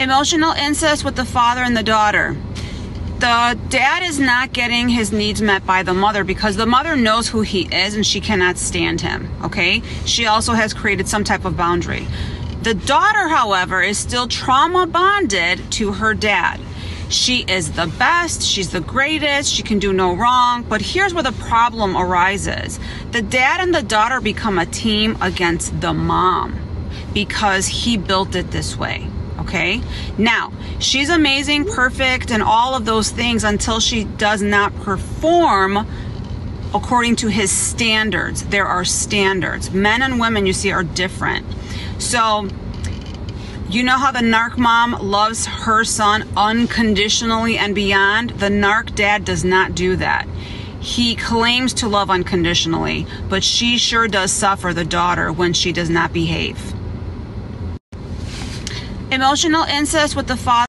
Emotional incest with the father and the daughter. The dad is not getting his needs met by the mother because the mother knows who he is and she cannot stand him. Okay? She also has created some type of boundary. The daughter, however, is still trauma bonded to her dad. She is the best, she's the greatest, she can do no wrong. But here's where the problem arises the dad and the daughter become a team against the mom because he built it this way. Okay? Now, she's amazing, perfect, and all of those things until she does not perform according to his standards. There are standards. Men and women, you see, are different. So, you know how the narc mom loves her son unconditionally and beyond? The narc dad does not do that. He claims to love unconditionally, but she sure does suffer the daughter when she does not behave. Emotional incest with the father.